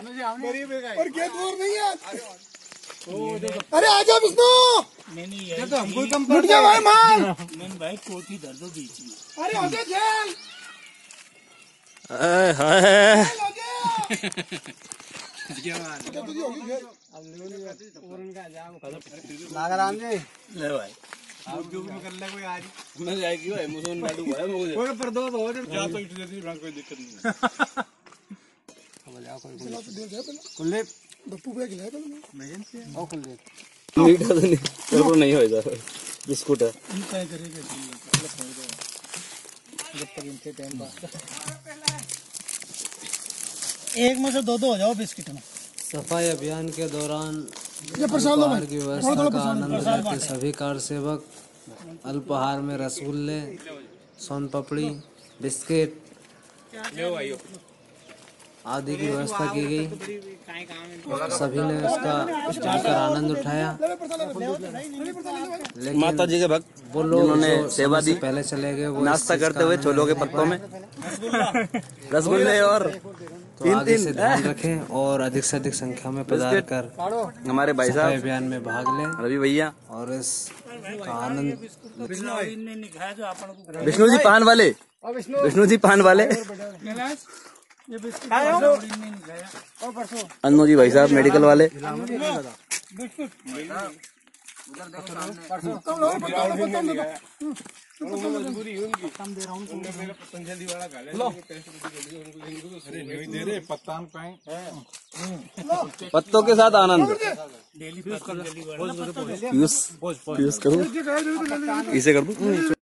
और गेट और नहीं है। अरे आजा विष्णु। नहीं नहीं ये तो हमको कम लुट गया भाई मैंने भाई कोठी धर दो बीच में अरे हो गया। जेल? हाय। नागराम जी। ले भाई। आप जो भी कर ले कोई आज। मैं जाएगी भाई मुझे नाडू भाई मुझे। कोई पर दो दो क्या तो ब्रांड कोई दिक्कत नहीं चला तो दे जाए पहले कुल्ले बप्पू भैया खिलाए पहले ओ कुल्ले मीठा तो नहीं तेरे नहीं होएगा बिस्कुट है। क्या करेगा जब तक इनके टाइम एक में से दो दो हो जाओ बिस्किट में। सफ़ाई अभियान के दौरान अल्पाहार की व्यवस्था का आनंद लेते सभी कार सेवक अल्पाहार में रसगुल्ले सोन पपड़ी बिस्किट। आदि की व्यवस्था की गई। सभी ने इसका मिलकर आनंद उठाया। लेकिन माता जी के भक्त वो लोग जिन्होंने सेवा दी, पहले चले गए वो नाश्ता करते हुए छोलों के पत्तों में। रसगुल्ले और तो आगे से ध्यान रखें और अधिक से अधिक संख्या में पधार कर हमारे भाई साहब। अभियान में भाग लें। रवि भैया। और इस का आनंद ने निकाया जो अपन को विष्णु जी पान वाले। विष्णु। जी पान वाले। ये बिस्किट ने निकाया अन्नू जी भाई साहब मेडिकल वाले। पत्तों के साथ आनंद। पीयूष करूँ। इसे कर दूँ।